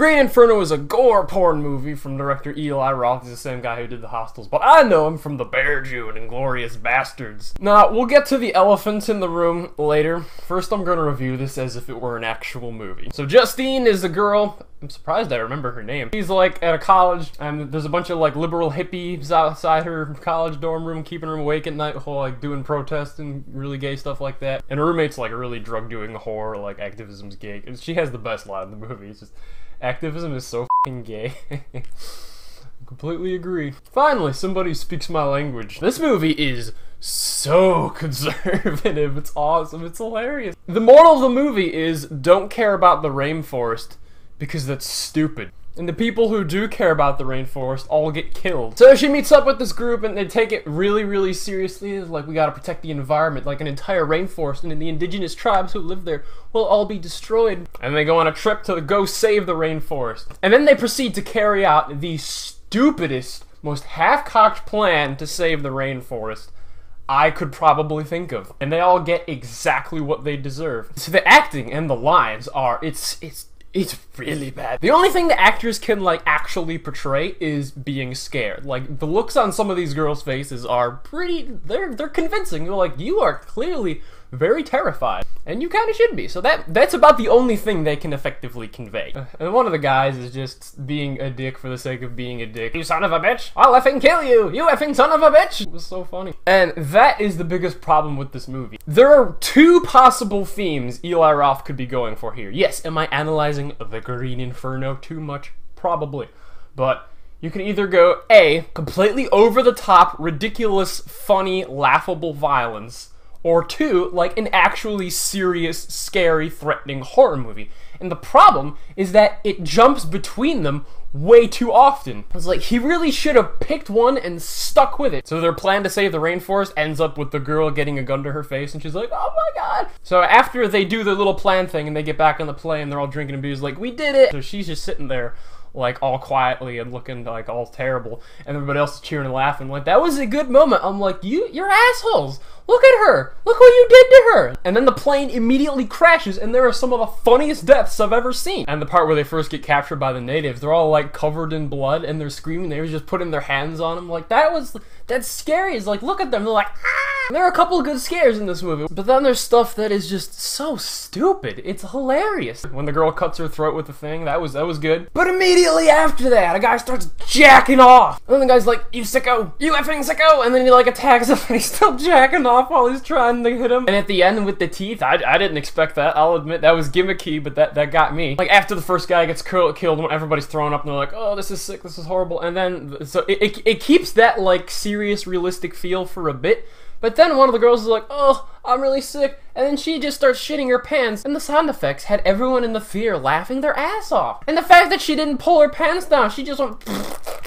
Green Inferno is a gore porn movie from director Eli Roth. He's the same guy who did The Hostels, but I know him from The Bear Jew and Inglourious Basterds. Now, we'll get to the elephant in the room later. First, I'm gonna review this as if it were an actual movie. So, Justine is a girl. I'm surprised I remember her name. She's like at a college, and there's a bunch of like liberal hippies outside her college dorm room, keeping her awake at night, whole like doing protests and really gay stuff like that. And her roommate's like a really drug doing whore, like activism's gay. And she has the best line in the movie. It's just activism is so fucking gay. Completely agree. Finally, somebody speaks my language. This movie is so conservative. It's awesome. It's hilarious. The moral of the movie is don't care about the rainforest because that's stupid. And the people who do care about the rainforest all get killed. So she meets up with this group and they take it really, really seriously. Like, we gotta protect the environment, like an entire rainforest, and the indigenous tribes who live there will all be destroyed. And they go on a trip to go save the rainforest. And then they proceed to carry out the stupidest, most half-cocked plan to save the rainforest. I could probably think of. And they all get exactly what they deserve. So the acting and the lines are, it's, it's it's really bad. The only thing the actors can like actually portray is being scared. Like the looks on some of these girls' faces are pretty they're they're convincing. They're like you are clearly very terrified, and you kind of should be. So that that's about the only thing they can effectively convey. Uh, and one of the guys is just being a dick for the sake of being a dick. You son of a bitch! I'll effing kill you! You effing son of a bitch! It was so funny. And that is the biggest problem with this movie. There are two possible themes Eli Roth could be going for here. Yes, am I analyzing the Green Inferno too much? Probably, but. You can either go A, completely over the top, ridiculous, funny, laughable violence, or two, like an actually serious, scary, threatening horror movie. And the problem is that it jumps between them way too often. It's like he really should have picked one and stuck with it. So their plan to save the rainforest ends up with the girl getting a gun to her face and she's like, oh my god. So after they do their little plan thing and they get back on the plane, they're all drinking and booze like, we did it. So she's just sitting there like all quietly and looking like all terrible and everybody else cheering and laughing. Like that was a good moment. I'm like you you're assholes. Look at her. Look what you did to her. And then the plane immediately crashes and there are some of the funniest deaths i've ever seen. And the part where they first get captured by the natives they're all like covered in blood and they're screaming. They were just putting their hands on them like that was that's scary it's like look at them they're like ah! there are a couple of good scares in this movie but then there's stuff that is just so stupid. It's hilarious. When the girl cuts her throat with the thing that was that was good. But immediately after that a guy starts jacking off. And then the guy's like you sicko you effing sicko. And then he like attacks him and he's still jacking off while he's trying to hit him. And at the end with the teeth I, I didn't expect that. I'll admit that was gimmicky but that that got me. Like after the first guy gets killed when everybody's thrown up and they're like oh this is sick. This is horrible. And then so it, it, it keeps that like serious realistic feel for a bit but then one of the girls is like, oh, I'm really sick. And then she just starts shitting her pants. And the sound effects had everyone in the theater laughing their ass off. And the fact that she didn't pull her pants down, she just went.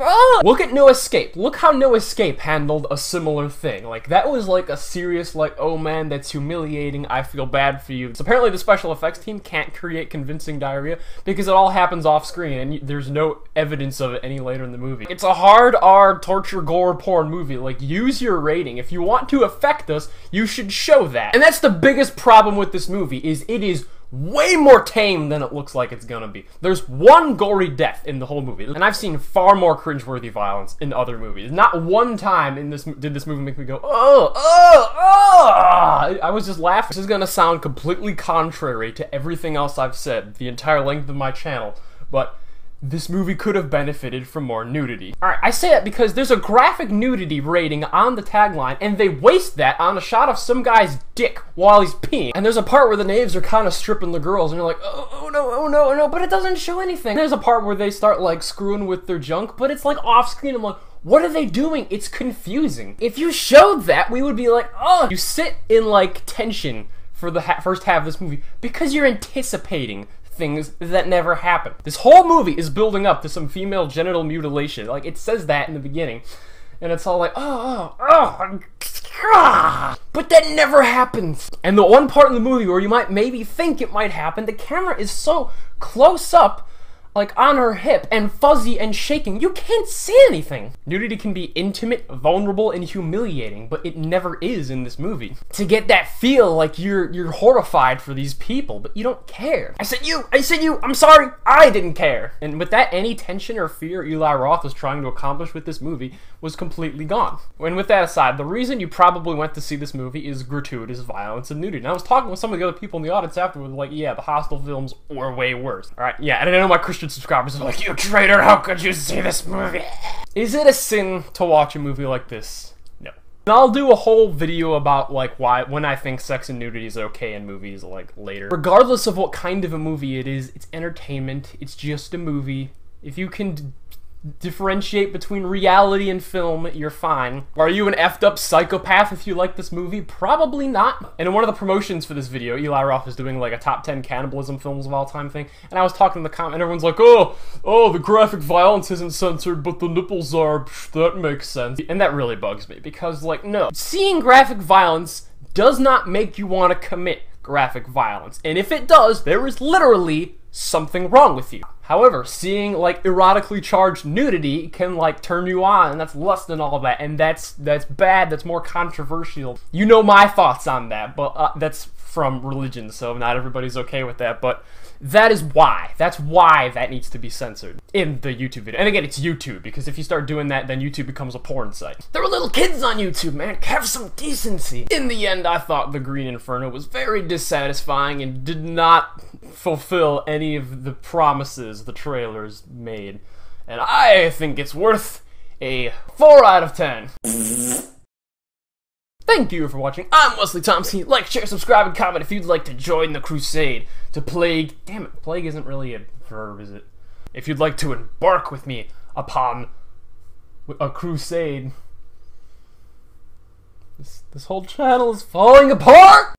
Ah! Look at No Escape. Look how No Escape handled a similar thing. Like, that was like a serious, like, oh man, that's humiliating. I feel bad for you. So apparently the special effects team can't create convincing diarrhea because it all happens off screen and there's no evidence of it any later in the movie. It's a hard R torture gore porn movie. Like, use your rating. If you want to affect us, you should show that. And that's the biggest problem with this movie is it is way more tame than it looks like it's gonna be. There's one gory death in the whole movie, and I've seen far more cringeworthy violence in other movies. Not one time in this did this movie make me go, oh, oh, oh! I was just laughing. This is gonna sound completely contrary to everything else I've said the entire length of my channel, but this movie could have benefited from more nudity. Alright, I say that because there's a graphic nudity rating on the tagline, and they waste that on a shot of some guy's dick while he's peeing. And there's a part where the knaves are kind of stripping the girls, and you're like, oh, oh no, oh no, oh no, but it doesn't show anything. There's a part where they start like screwing with their junk, but it's like off screen. I'm like, what are they doing? It's confusing. If you showed that, we would be like, oh, you sit in like tension for the ha first half of this movie because you're anticipating things that never happen. This whole movie is building up to some female genital mutilation. Like, it says that in the beginning. And it's all like, oh, oh, oh, but that never happens. And the one part in the movie where you might maybe think it might happen, the camera is so close up like on her hip and fuzzy and shaking. You can't see anything. Nudity can be intimate, vulnerable, and humiliating, but it never is in this movie. To get that feel like you're you're horrified for these people, but you don't care. I said you, I said you, I'm sorry, I didn't care. And with that, any tension or fear Eli Roth was trying to accomplish with this movie was completely gone. And with that aside, the reason you probably went to see this movie is gratuitous violence and nudity. And I was talking with some of the other people in the audience afterwards, like, yeah, the Hostel films were way worse. All right, yeah, and I know my Christian subscribers are like, you traitor, how could you see this movie? Is it a sin to watch a movie like this? No. And I'll do a whole video about like why when I think sex and nudity is okay in movies like later. Regardless of what kind of a movie it is, it's entertainment. It's just a movie. If you can differentiate between reality and film, you're fine. Are you an effed up psychopath if you like this movie? Probably not. And in one of the promotions for this video, Eli Roth is doing like a top 10 cannibalism films of all time thing. And I was talking in the comment, and everyone's like, oh, oh, the graphic violence isn't censored, but the nipples are. Psh, that makes sense. And that really bugs me because, like, no. Seeing graphic violence does not make you want to commit graphic violence. And if it does, there is literally something wrong with you. However, seeing like erotically charged nudity can like turn you on, and that's lust and all of that, and that's that's bad. That's more controversial. You know my thoughts on that, but uh, that's from religion, so not everybody's okay with that. But that is why. That's why that needs to be censored in the YouTube video. And again, it's YouTube because if you start doing that, then YouTube becomes a porn site. There are little kids on YouTube, man. Have some decency. In the end, I thought The Green Inferno was very dissatisfying and did not fulfill any of the promises the trailers made. And I think it's worth a 4 out of 10. Thank you for watching. I'm Wesley Thompson. Like, share, subscribe, and comment if you'd like to join the crusade to plague. Damn it, plague isn't really a verb, is it? If you'd like to embark with me upon a crusade. This, this whole channel is falling apart!